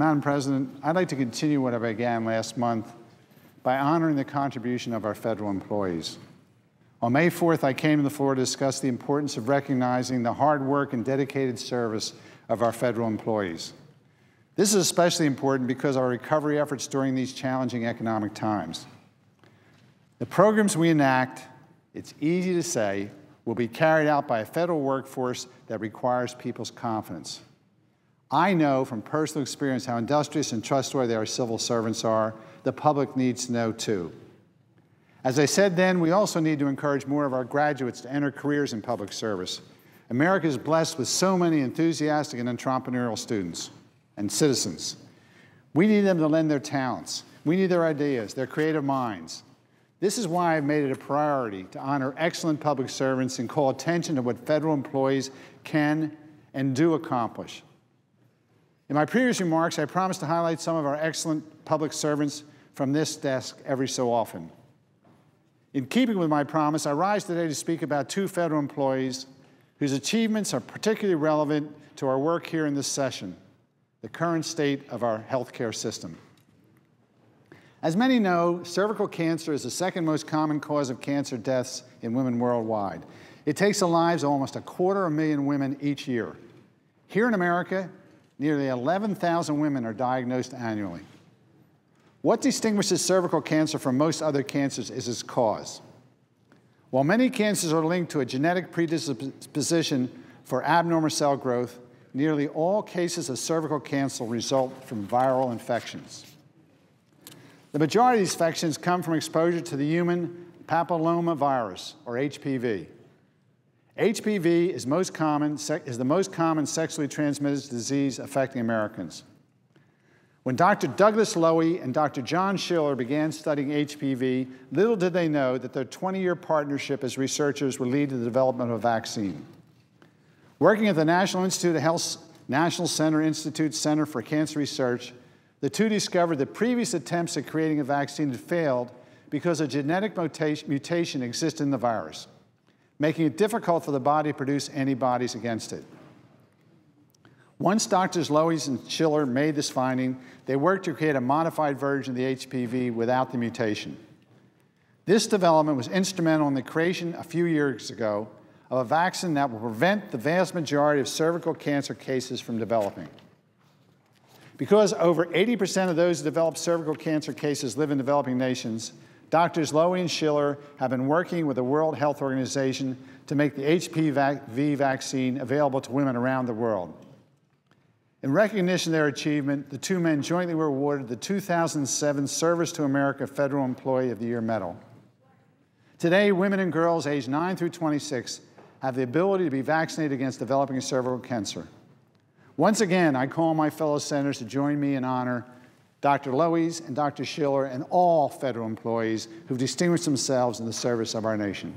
Madam President, I'd like to continue what I began last month by honoring the contribution of our federal employees. On May 4th, I came to the floor to discuss the importance of recognizing the hard work and dedicated service of our federal employees. This is especially important because of our recovery efforts during these challenging economic times. The programs we enact, it's easy to say, will be carried out by a federal workforce that requires people's confidence. I know from personal experience how industrious and trustworthy our civil servants are. The public needs to know too. As I said then, we also need to encourage more of our graduates to enter careers in public service. America is blessed with so many enthusiastic and entrepreneurial students and citizens. We need them to lend their talents. We need their ideas, their creative minds. This is why I've made it a priority to honor excellent public servants and call attention to what federal employees can and do accomplish. In my previous remarks, I promised to highlight some of our excellent public servants from this desk every so often. In keeping with my promise, I rise today to speak about two federal employees whose achievements are particularly relevant to our work here in this session, the current state of our healthcare system. As many know, cervical cancer is the second most common cause of cancer deaths in women worldwide. It takes the lives of almost a quarter of a million women each year. Here in America, nearly 11,000 women are diagnosed annually. What distinguishes cervical cancer from most other cancers is its cause. While many cancers are linked to a genetic predisposition for abnormal cell growth, nearly all cases of cervical cancer result from viral infections. The majority of these infections come from exposure to the human papillomavirus, or HPV. HPV is, most common, is the most common sexually transmitted disease affecting Americans. When Dr. Douglas Lowy and Dr. John Schiller began studying HPV, little did they know that their 20-year partnership as researchers would lead to the development of a vaccine. Working at the National Institute of National Center Institute Center for Cancer Research, the two discovered that previous attempts at creating a vaccine had failed because a genetic mutation existed in the virus, making it difficult for the body to produce antibodies against it. Once Drs. Lowy and Schiller made this finding, they worked to create a modified version of the HPV without the mutation. This development was instrumental in the creation a few years ago of a vaccine that will prevent the vast majority of cervical cancer cases from developing. Because over 80% of those who develop cervical cancer cases live in developing nations, Drs. Lowy and Schiller have been working with the World Health Organization to make the HPV vaccine available to women around the world. In recognition of their achievement, the two men jointly were awarded the 2007 Service to America Federal Employee of the Year Medal. Today, women and girls aged 9 through 26 have the ability to be vaccinated against developing cervical cancer. Once again, I call on my fellow senators to join me in honor Dr. Lowy and Dr. Schiller and all federal employees who've distinguished themselves in the service of our nation.